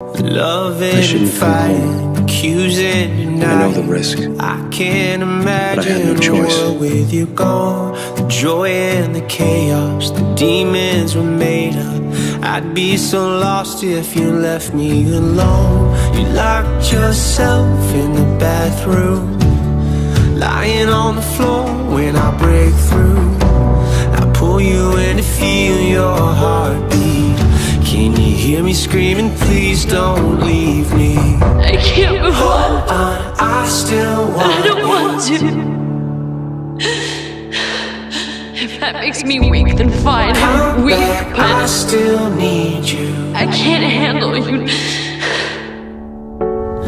Love I and come home. fighting, accusing I know the risk. I can't But I had no imagine a choice. world with you gone. The joy and the chaos, the demons were made up. I'd be so lost if you left me alone. You locked yourself in the bathroom, lying on the floor when I break hear me screaming? Please don't leave me. I can't move on. on, I still want I don't want to. If that makes me weak, then fine. I'm weak, back. I still need you. I can't handle you.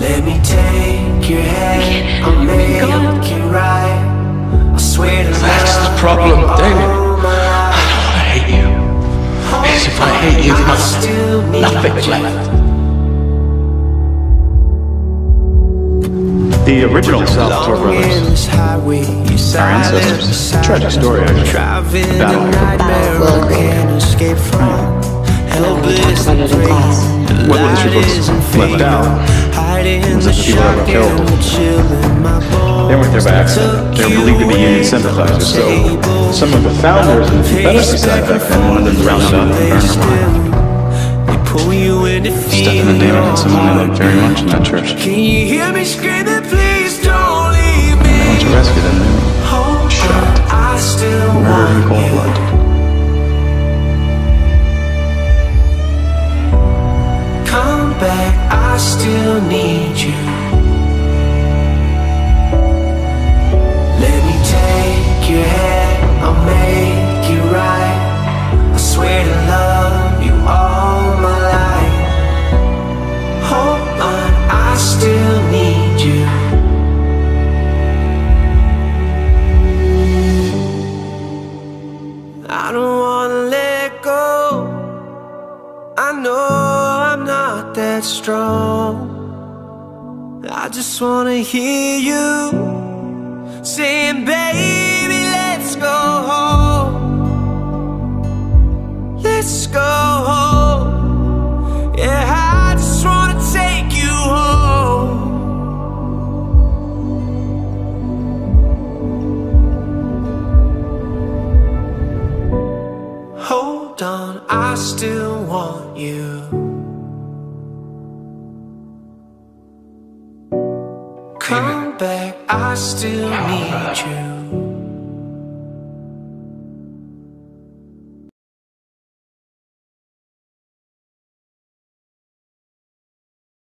Let me take your hand. I'll make it right. I swear to That's the problem, you Damon. Because if I hate you, I then still need left. The original Salvatore Along in brothers, this highway, you our ancestors. Tragic story, actually. Driving Battle for nightmare Will I Green. can't escape from. Helpless about it in and What the history light books left out Hiding was that the people that were killed, they weren't there by accident. They were believed to be Union sympathizers. So some of the founders of the Confederacy side back then wanted them to round up and burn them alive. They pull you in to Stefan and Damon had someone they loved very much in that church. Can you hear me screaming? Please don't leave me. They went to rescue them. Let go. I know I'm not that strong. I just wanna hear you saying, baby, On, I still want you. Come back, I still need you.